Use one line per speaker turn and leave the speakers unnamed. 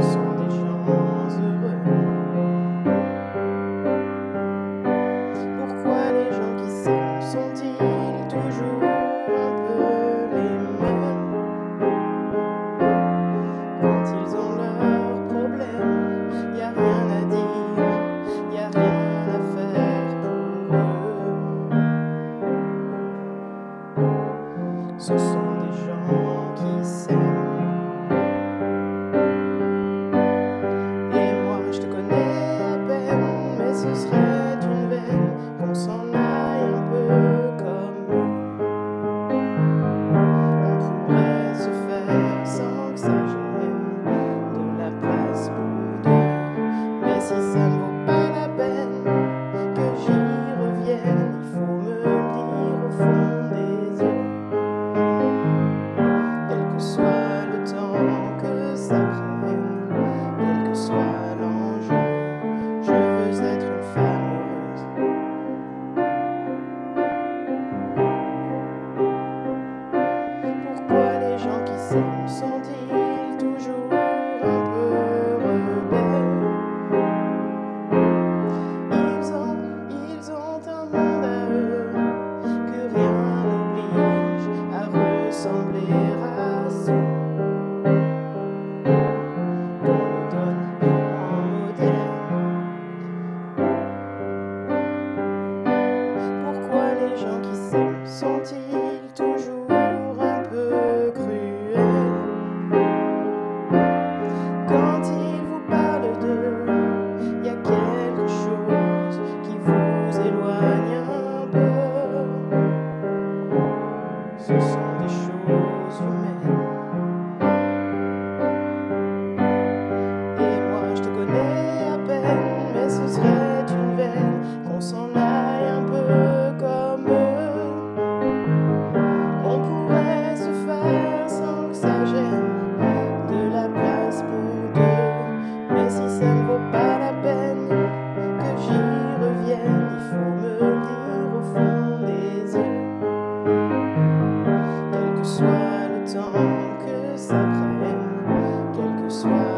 ce sont des gens heureux. Pourquoi les gens qui s'aiment sont-ils toujours un peu les mêmes? Quand ils ont leurs problèmes, y a rien à dire, y a rien à faire pour eux. Ce sont gens qui small.